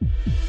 you